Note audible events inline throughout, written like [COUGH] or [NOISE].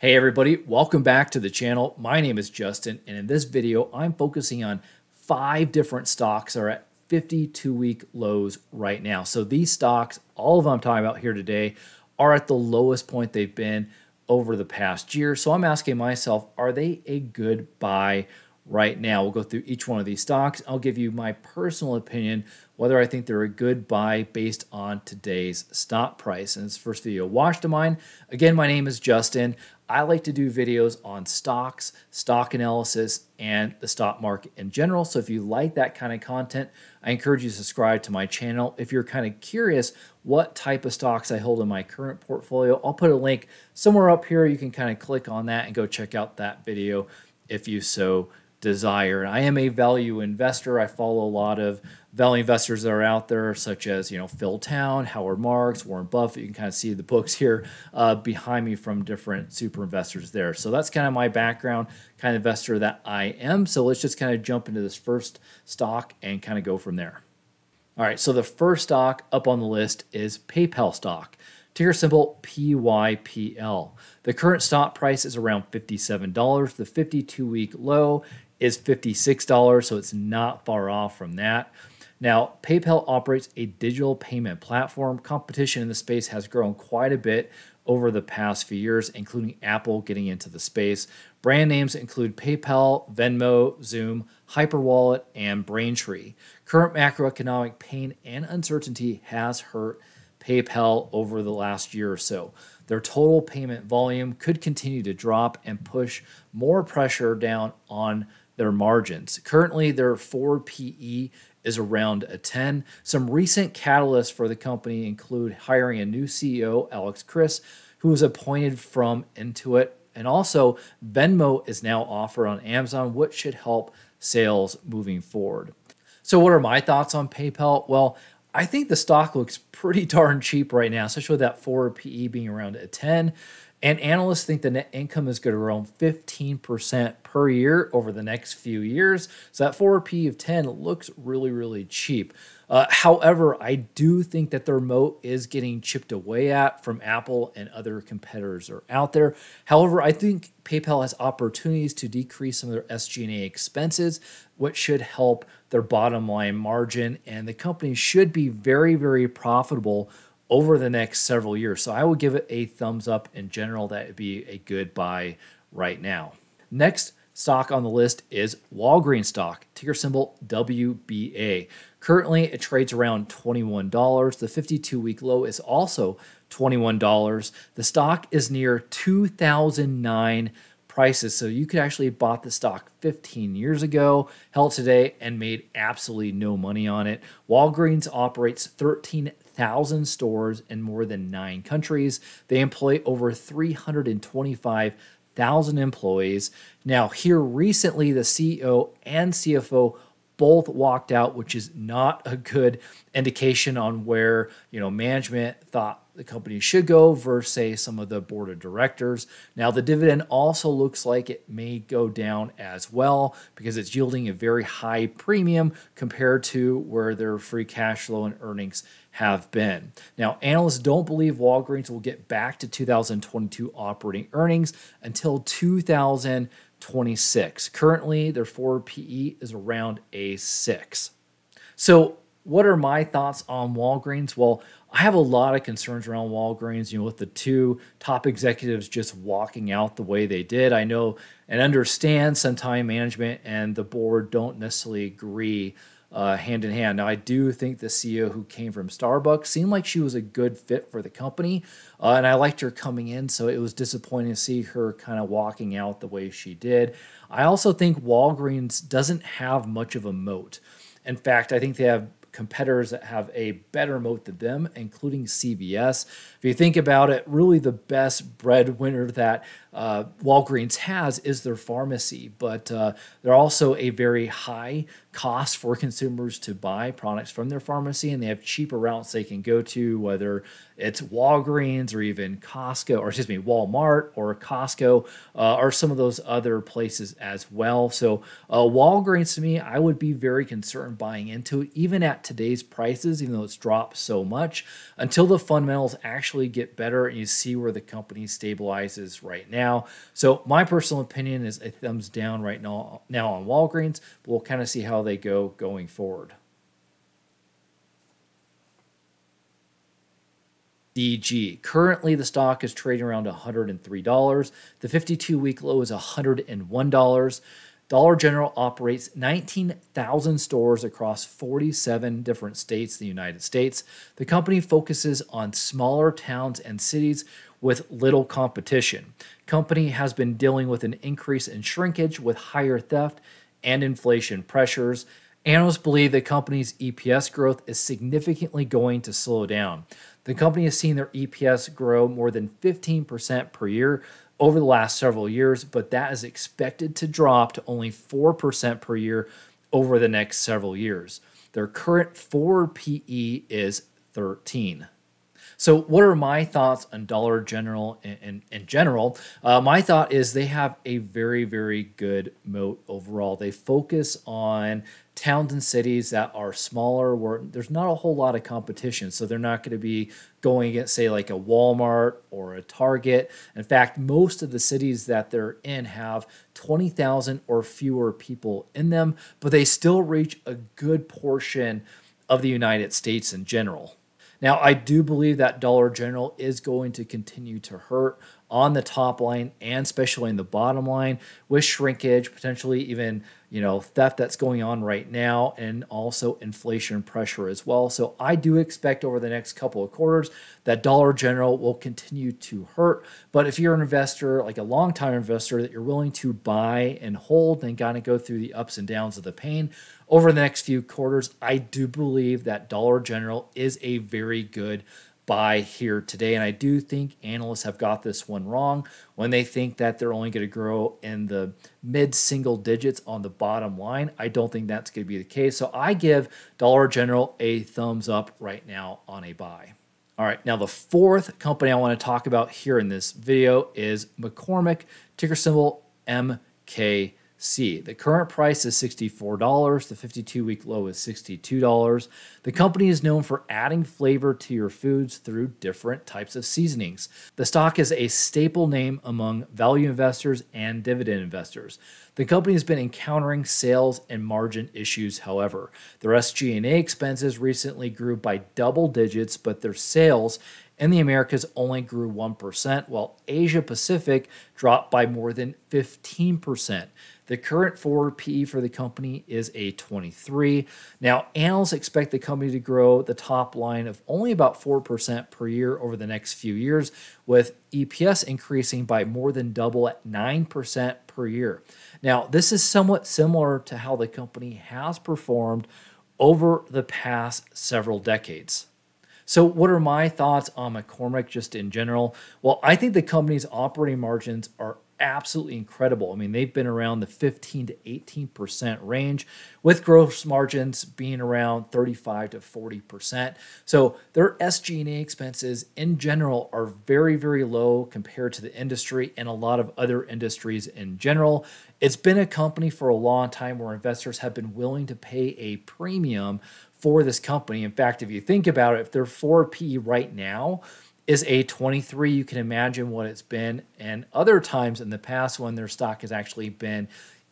Hey everybody, welcome back to the channel. My name is Justin, and in this video, I'm focusing on five different stocks that are at 52 week lows right now. So these stocks, all of them I'm talking about here today, are at the lowest point they've been over the past year. So I'm asking myself, are they a good buy right now. We'll go through each one of these stocks. I'll give you my personal opinion whether I think they're a good buy based on today's stock price. And this first video, watch to mine. Again, my name is Justin. I like to do videos on stocks, stock analysis, and the stock market in general. So if you like that kind of content, I encourage you to subscribe to my channel. If you're kind of curious what type of stocks I hold in my current portfolio, I'll put a link somewhere up here. You can kind of click on that and go check out that video if you so desire. I am a value investor. I follow a lot of value investors that are out there, such as you know Phil Town, Howard Marks, Warren Buffett. You can kind of see the books here uh, behind me from different super investors there. So that's kind of my background, kind of investor that I am. So let's just kind of jump into this first stock and kind of go from there. All right, so the first stock up on the list is PayPal stock. Ticker symbol PYPL. The current stock price is around $57. The 52 week low is $56, so it's not far off from that. Now, PayPal operates a digital payment platform. Competition in the space has grown quite a bit over the past few years, including Apple getting into the space. Brand names include PayPal, Venmo, Xoom, Hyperwallet, and Braintree. Current macroeconomic pain and uncertainty has hurt PayPal over the last year or so. Their total payment volume could continue to drop and push more pressure down on their margins. Currently, their forward PE is around a 10. Some recent catalysts for the company include hiring a new CEO, Alex Chriss, who was appointed from Intuit. And also, Venmo is now offered on Amazon, which should help sales moving forward. So, what are my thoughts on PayPal? Well, I think the stock looks pretty darn cheap right now, especially with that forward PE being around a 10. And analysts think the net income is going to grow 15% per year over the next few years. So that forward P of 10 looks really, really cheap. Uh, however, I do think that their moat is getting chipped away at from Apple and other competitors are out there. However, I think PayPal has opportunities to decrease some of their SG&A expenses, which should help their bottom line margin. And the company should be very, very profitable over the next several years. So I would give it a thumbs up in general. That would be a good buy right now. Next stock on the list is Walgreens stock, ticker symbol WBA. Currently, it trades around $21. The 52 week low is also $21. The stock is near 2009 prices. So you could actually bought the stock 15 years ago, held today, and made absolutely no money on it. Walgreens operates 13 1,000 stores in more than nine countries. They employ over 325,000 employees. Now, here recently, the CEO and CFO both walked out, which is not a good indication on where you know management thought the company should go versus say some of the board of directors. Now the dividend also looks like it may go down as well because it's yielding a very high premium compared to where their free cash flow and earnings have been. Now analysts don't believe Walgreens will get back to 2022 operating earnings until 2026. Currently their forward PE is around a 6. So what are my thoughts on Walgreens? Well, I have a lot of concerns around Walgreens, you know, with the two top executives just walking out the way they did. I know and understand sometimes management and the board don't necessarily agree uh, hand in hand. Now, I do think the CEO who came from Starbucks seemed like she was a good fit for the company, uh, and I liked her coming in, so it was disappointing to see her kind of walking out the way she did. I also think Walgreens doesn't have much of a moat. In fact, I think they have competitors that have a better moat than them, including CVS. If you think about it, really the best breadwinner that uh, Walgreens has is their pharmacy, but uh, they're also a very high cost for consumers to buy products from their pharmacy, and they have cheaper routes they can go to, whether it's Walgreens or even Costco, or excuse me, Walmart or Costco, uh, or some of those other places as well. So, uh, Walgreens to me, I would be very concerned buying into, it, even at today's prices, even though it's dropped so much, until the fundamentals actually get better and you see where the company stabilizes right now. So my personal opinion is a thumbs down right now, now on Walgreens. But we'll kind of see how they go going forward. DG. Currently, the stock is trading around $103. The 52 week low is $101. Dollar General operates 19,000 stores across 47 different states in the United States. The company focuses on smaller towns and cities with little competition. Company has been dealing with an increase in shrinkage with higher theft and inflation pressures. Analysts believe the company's EPS growth is significantly going to slow down. The company has seen their EPS grow more than 15% per year over the last several years, but that is expected to drop to only 4% per year over the next several years. Their current forward PE is 13. So, what are my thoughts on Dollar General in, in, in general? Uh, my thought is they have a very, very good moat overall. They focus on towns and cities that are smaller where there's not a whole lot of competition. So, they're not going to be going against, say, like a Walmart or a Target. In fact, most of the cities that they're in have 20,000 or fewer people in them, but they still reach a good portion of the United States in general. Now, I do believe that Dollar General is going to continue to hurt on the top line and especially in the bottom line with shrinkage, potentially even you know theft that's going on right now, and also inflation pressure as well. So I do expect over the next couple of quarters that Dollar General will continue to hurt. But if you're an investor, like a long-time investor, that you're willing to buy and hold and kind of go through the ups and downs of the pain over the next few quarters, I do believe that Dollar General is a very good buy here today. And I do think analysts have got this one wrong when they think that they're only going to grow in the mid single digits on the bottom line. I don't think that's going to be the case. So I give Dollar General a thumbs up right now on a buy. All right, now the fourth company I want to talk about here in this video is McCormick, ticker symbol MK. C. The current price is $64. The 52 week low is $62. The company is known for adding flavor to your foods through different types of seasonings. The stock is a staple name among value investors and dividend investors. The company has been encountering sales and margin issues, however. Their SG&A expenses recently grew by double digits, but their sales in the Americas only grew 1%, while Asia Pacific dropped by more than 15%. The current forward PE for the company is a 23. Now, analysts expect the company to grow the top line of only about 4% per year over the next few years, with EPS increasing by more than double at 9% per year. Now, this is somewhat similar to how the company has performed over the past several decades. So, what are my thoughts on McCormick just in general? Well, I think the company's operating margins are absolutely incredible. I mean, they've been around the 15 to 18% range with gross margins being around 35 to 40%. So their SG&A expenses in general are very, very low compared to the industry and a lot of other industries in general. It's been a company for a long time where investors have been willing to pay a premium for this company. In fact, if you think about it, if they're 4 P right now, is a 23. You can imagine what it's been, and other times in the past when their stock has actually been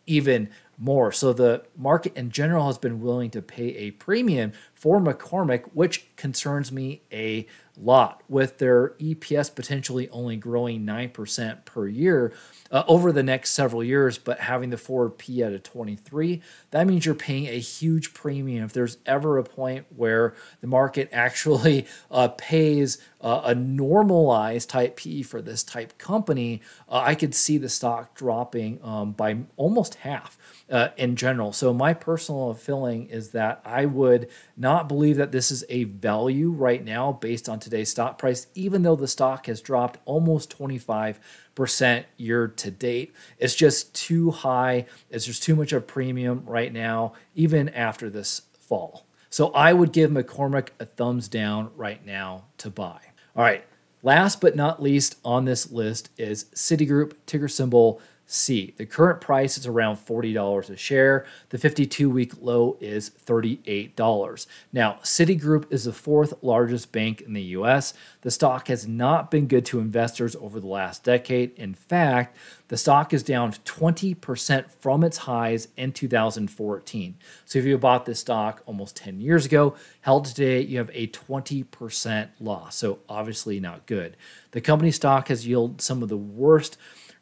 even more. So the market in general has been willing to pay a premium for McCormick, which concerns me a lot. With their EPS potentially only growing 9% per year uh, over the next several years, but having the forward P at a 23, that means you're paying a huge premium. If there's ever a point where the market [LAUGHS] actually uh, pays uh, a normalized type PE for this type company, uh, I could see the stock dropping um, by almost half uh, in general. So my personal feeling is that I would not believe that this is a value right now based on today's stock price, even though the stock has dropped almost 25% year to date. It's just too high. It's just too much of a premium right now, even after this fall. So I would give McCormick a thumbs down right now to buy. All right. Last but not least on this list is Citigroup, ticker symbol C. The current price is around $40 a share. The 52 week low is $38. Now, Citigroup is the fourth largest bank in the US. The stock has not been good to investors over the last decade. In fact, the stock is down 20% from its highs in 2014. So if you bought this stock almost 10 years ago, held today, you have a 20% loss. So obviously not good. The company stock has yielded some of the worst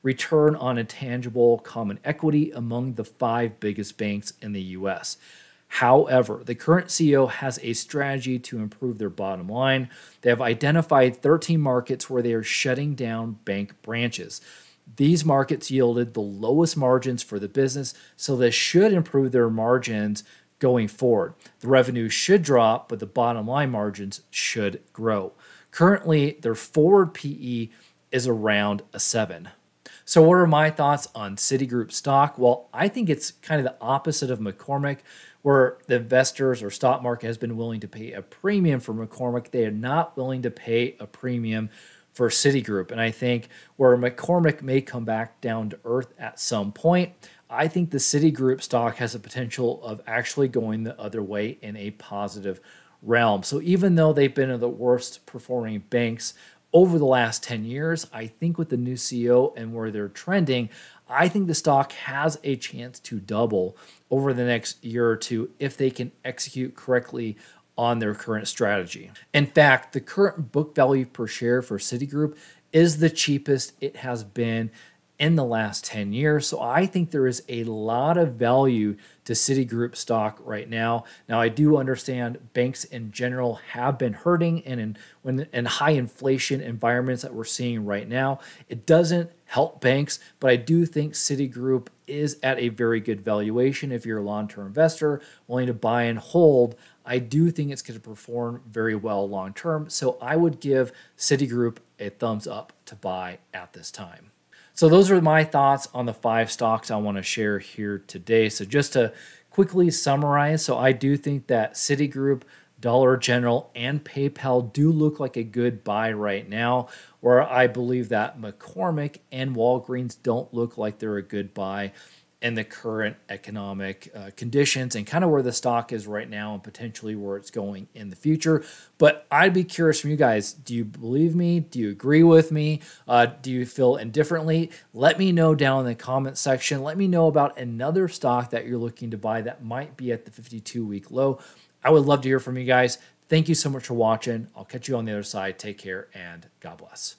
return on intangible common equity among the five biggest banks in the US. However, the current CEO has a strategy to improve their bottom line. They have identified 13 markets where they are shutting down bank branches. These markets yielded the lowest margins for the business, so this should improve their margins going forward. The revenue should drop, but the bottom line margins should grow. Currently, their forward PE is around a 7. So, what are my thoughts on Citigroup stock? Well, I think it's kind of the opposite of McCormick, where the investors or stock market has been willing to pay a premium for McCormick. They are not willing to pay a premium for Citigroup. And I think where McCormick may come back down to earth at some point, I think the Citigroup stock has a potential of actually going the other way in a positive realm. So even though they've been of the worst performing banks over the last 10 years. I think with the new CEO and where they're trending, I think the stock has a chance to double over the next year or two if they can execute correctly on their current strategy. In fact, the current book value per share for Citigroup is the cheapest it has been in the last 10 years. So I think there is a lot of value to Citigroup stock right now. Now I do understand banks in general have been hurting and in when in high inflation environments that we're seeing right now, it doesn't help banks, but I do think Citigroup is at a very good valuation if you're a long-term investor willing to buy and hold. I do think it's going to perform very well long term. So I would give Citigroup a thumbs up to buy at this time. So those are my thoughts on the five stocks I want to share here today. So just to quickly summarize, so I do think that Citigroup, Dollar General, and PayPal do look like a good buy right now, where I believe that McCormick and Walgreens don't look like they're a good buy and the current economic uh, conditions and kind of where the stock is right now and potentially where it's going in the future. But I'd be curious from you guys do you believe me? Do you agree with me? Uh, do you feel indifferently? Let me know down in the comment section. Let me know about another stock that you're looking to buy that might be at the 52 week low. I would love to hear from you guys. Thank you so much for watching. I'll catch you on the other side. Take care and God bless.